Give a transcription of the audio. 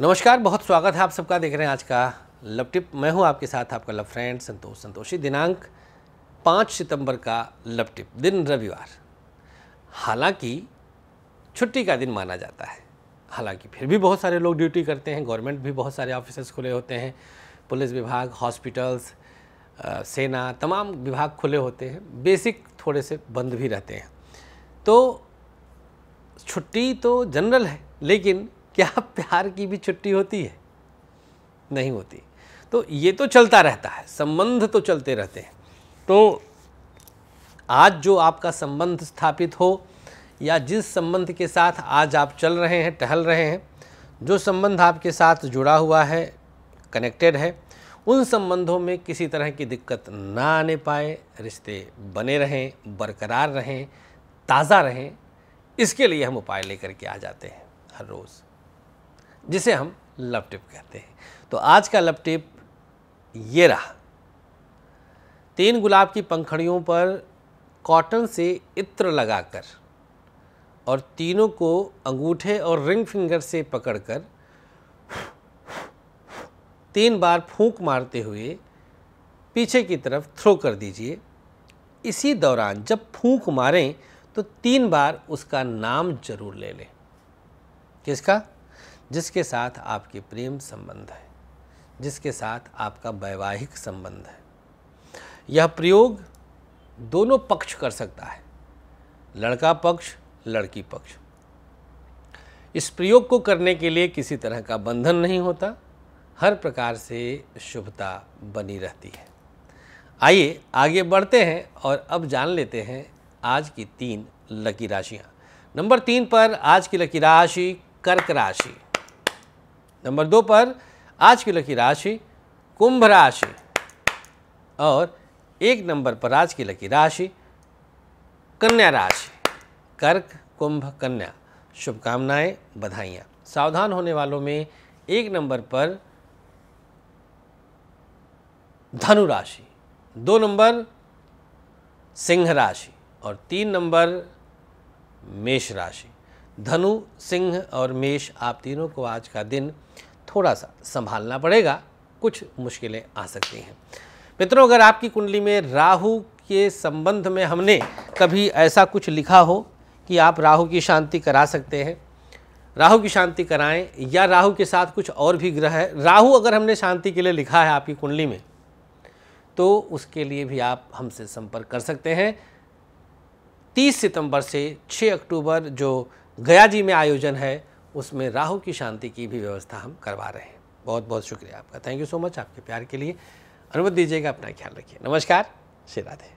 नमस्कार, बहुत स्वागत है आप सबका। देख रहे हैं आज का लव टिप मैं हूँ आपके साथ आपका लव फ्रेंड संतोष संतोषी। दिनांक पाँच सितंबर का लव टिप दिन रविवार। हालाँकि छुट्टी का दिन माना जाता है। हालाँकि फिर भी बहुत सारे लोग ड्यूटी करते हैं गवर्नमेंट भी बहुत सारे ऑफ़िस खुले होते हैं, पुलिस विभाग हॉस्पिटल्स सेना, तमाम विभाग खुले होते हैं। बेसिक थोड़े से बंद भी रहते हैं। तो छुट्टी तो जनरल है, लेकिन क्या प्यार की भी छुट्टी होती है? नहीं होती। तो ये तो चलता रहता है, संबंध तो चलते रहते हैं। तो आज जो आपका संबंध स्थापित हो, या जिस संबंध के साथ आज आप चल रहे हैं, टहल रहे हैं, जो संबंध आपके साथ जुड़ा हुआ है कनेक्टेड है, उन संबंधों में किसी तरह की दिक्कत ना आने पाए, रिश्ते बने रहें, बरकरार रहें, ताज़ा रहें, इसके लिए हम उपाय लेकर के आ जाते हैं हर रोज़। जिसे हम लव टिप कहते हैं। तो आज का लव टिप ये रहा। तीन गुलाब की पंखड़ियों पर कॉटन से इत्र लगाकर और तीनों को अंगूठे और रिंग फिंगर से पकड़कर तीन बार फूंक मारते हुए पीछे की तरफ़ थ्रो कर दीजिए। इसी दौरान जब फूंक मारें तो तीन बार उसका नाम ज़रूर ले लें। किसका? जिसके साथ आपके प्रेम संबंध है, जिसके साथ आपका वैवाहिक संबंध है। यह प्रयोग दोनों पक्ष कर सकता है, लड़का पक्ष, लड़की पक्ष। इस प्रयोग को करने के लिए किसी तरह का बंधन नहीं होता, हर प्रकार से शुभता बनी रहती है। आइए आगे बढ़ते हैं और अब जान लेते हैं आज की तीन लकी राशियाँ। नंबर तीन पर आज की लकी राशि कर्क राशि। नंबर दो पर, आज की लकी राशि, कुंभ राशि। और एक नंबर पर आज की लकी राशि, कन्या राशि। कर्क, कुंभ, कन्या। शुभकामनाएँ, बधाइयाँ। सावधान होने वालों में एक नंबर पर धनु राशि, दो नंबर सिंह राशि और तीन नंबर मेष राशि। धनु, सिंह और मेष, आप तीनों को आज का दिन थोड़ा सा संभालना पड़ेगा। कुछ मुश्किलें आ सकती हैं। मित्रों, अगर आपकी कुंडली में राहु के संबंध में हमने कभी ऐसा कुछ लिखा हो कि आप राहु की शांति करा सकते हैं, राहु की शांति कराएँ, या राहु के साथ कुछ और भी ग्रह है। राहु अगर हमने शांति के लिए लिखा है आपकी कुंडली में तो उसके लिए भी आप हमसे संपर्क कर सकते हैं। 30 सितंबर से 6 अक्टूबर, जो गया जी में आयोजन है, उसमें राहु की शांति की भी व्यवस्था हम करवा रहे हैं। बहुत बहुत शुक्रिया आपका। थैंक यू सो मच आपके प्यार के लिए। अनुमति दीजिएगा, अपना ख्याल रखिए। नमस्कार, श्री राधे।